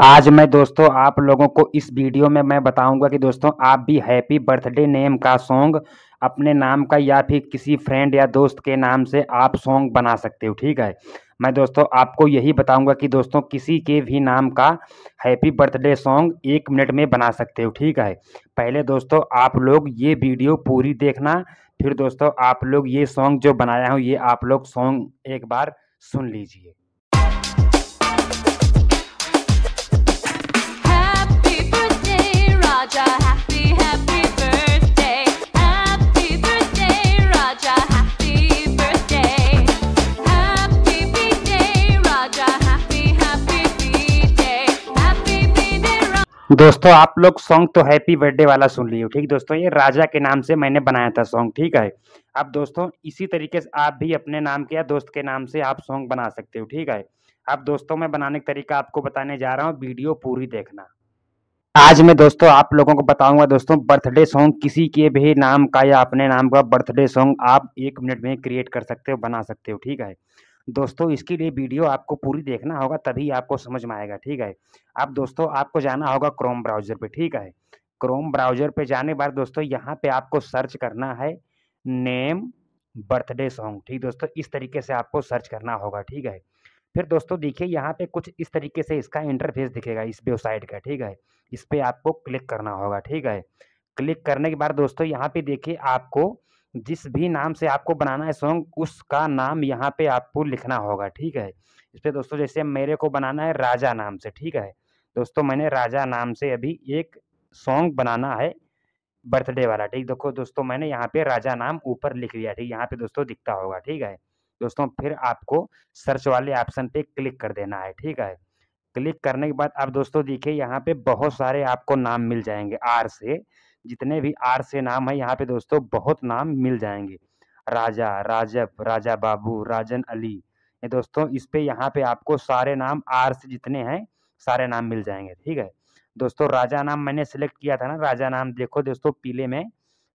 आज मैं दोस्तों आप लोगों को इस वीडियो में मैं बताऊँगा कि दोस्तों आप भी हैप्पी बर्थडे नेम का सॉन्ग अपने नाम का या फिर किसी फ्रेंड या दोस्त के नाम से आप सॉन्ग बना सकते हो, ठीक है? मैं दोस्तों आपको यही बताऊँगा कि दोस्तों किसी के भी नाम का हैप्पी बर्थडे सॉन्ग एक मिनट में बना सकते हो, ठीक है? पहले दोस्तों आप लोग ये वीडियो पूरी देखना, फिर दोस्तों आप लोग ये सॉन्ग जो बनाया हूँ ये आप लोग सॉन्ग एक बार सुन लीजिए। दोस्तों, आप लोग सॉन्ग तो हैप्पी बर्थडे वाला सुन हो, ठीक दोस्तों? ये राजा के नाम से मैंने बनाया था सॉन्ग ठीक है? अब दोस्तों, इसी तरीके से आप भी अपने नाम के या दोस्त के नाम से आप सॉन्ग बना सकते हो, ठीक है? अब दोस्तों, मैं बनाने का तरीका आपको बताने जा रहा हूँ, वीडियो पूरी देखना। आज मैं दोस्तों, आप लोगों को बताऊँगा दोस्तों बर्थडे सॉन्ग किसी के भी नाम का या अपने नाम का बर्थडे सॉन्ग आप एक मिनट में क्रिएट कर सकते हो, बना सकते हो, ठीक है? दोस्तों, इसके लिए वीडियो आपको पूरी देखना होगा, तभी आपको समझ में आएगा, ठीक है? अब दोस्तों, आपको जाना होगा क्रोम ब्राउज़र पे, ठीक है? क्रोम ब्राउज़र पे जाने बाद दोस्तों, यहाँ पे आपको सर्च करना है नेम बर्थडे सॉन्ग ठीक दोस्तों? इस तरीके से आपको सर्च करना होगा, ठीक है? फिर दोस्तों, देखिए, यहाँ पे कुछ इस तरीके से इसका इंटरफेस दिखेगा, इस वेबसाइट का, ठीक है? इस पर आपको क्लिक करना होगा, ठीक है? क्लिक करने के बाद दोस्तों, यहाँ पे देखिए, आपको जिस भी नाम से आपको बनाना है सॉन्ग उसका नाम यहाँ पे आपको लिखना होगा, ठीक है? इस पर दोस्तों जैसे मेरे को बनाना है राजा नाम से, ठीक है? दोस्तों मैंने राजा नाम से अभी एक सॉन्ग बनाना है बर्थडे वाला, ठीक? देखो दोस्तों मैंने यहाँ पे राजा नाम ऊपर लिख लिया ठीक? यहाँ पे दोस्तों दिखता होगा, ठीक है? दोस्तों फिर आपको सर्च वाले ऑप्शन पे क्लिक कर देना है, ठीक है? क्लिक करने के बाद अब दोस्तों देखिए यहाँ पे बहुत सारे आपको नाम मिल जाएँगे आर से। जितने भी आर से नाम है, यहाँ पे दोस्तों बहुत नाम मिल जाएँगे। राजा, राजब, राजा बाबू, राजन अली, ये दोस्तों इस पे यहाँ पे आपको सारे नाम, आर से जितने हैं, सारे नाम मिल जाएँगे, ठीक है? दोस्तों राजा नाम मैंने सेलेक्ट किया था ना, राजा नाम देखो दोस्तों पीले में,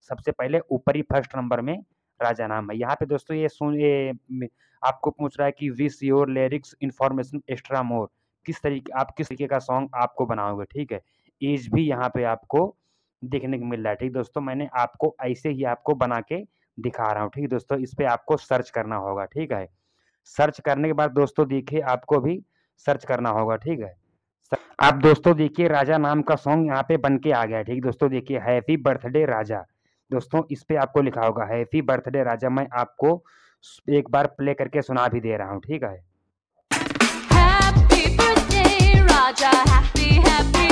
सबसे पहले ऊपर फ़र्स्ट नंबर में राजा नाम है। यहाँ पे दोस्तों ये सुन, ये आपको पूछ रहा है कि with your lyrics information extra more किस तरीके, आप किस तरीके का सॉन्ग आपको बनाओगे, ठीक है? एज भी यहाँ पे आपको देखने को मिल रहा है, ठीक दोस्तों? मैंने आपको ऐसे ही आपको बना के दिखा रहा हूँ, ठीक दोस्तों? इस पे आपको सर्च करना होगा, ठीक है? सर्च करने के बाद दोस्तों देखिए आपको भी सर्च करना होगा, ठीक है? आप दोस्तों देखिए राजा नाम का सॉन्ग यहाँ पे बन के आ गया ठीक दोस्तों? देखिए हैप्पी बर्थडे राजा। दोस्तों, इस पे आपको लिखा होगा हैप्पी बर्थडे राजा। मैं आपको एक बार प्ले करके सुना भी दे रहा हूँ, ठीक है? Happy. Happy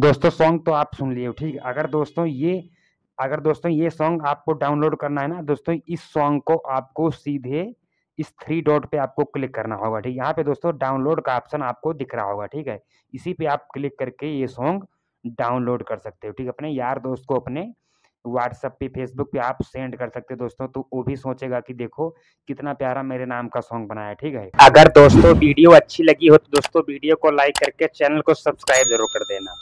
दोस्तों सॉन्ग तो आप सुन लिए ठीक अगर दोस्तों, ये, अगर दोस्तों, ये सॉन्ग आपको डाउनलोड करना है ना, दोस्तों, इस सॉन्ग को आपको सीधे इस थ्री डॉट पे आपको क्लिक करना होगा, ठीक यहाँ पे दोस्तों डाउनलोड का ऑप्शन आपको दिख रहा होगा, ठीक है? इसी पे आप क्लिक करके ये सॉन्ग डाउनलोड कर सकते हो, ठीक है? अपने यार दोस्त को अपने व्हाट्सएप पे फेसबुक पे आप सेंड कर सकते हो, दोस्तों तो वो भी सोचेगा कि देखो, कितना प्यारा मेरे नाम का सॉन्ग बनाया, ठीक है? अगर दोस्तों, वीडियो अच्छी लगी हो तो दोस्तों, वीडियो को लाइक करके चैनल को सब्सक्राइब ज़रूर कर देना।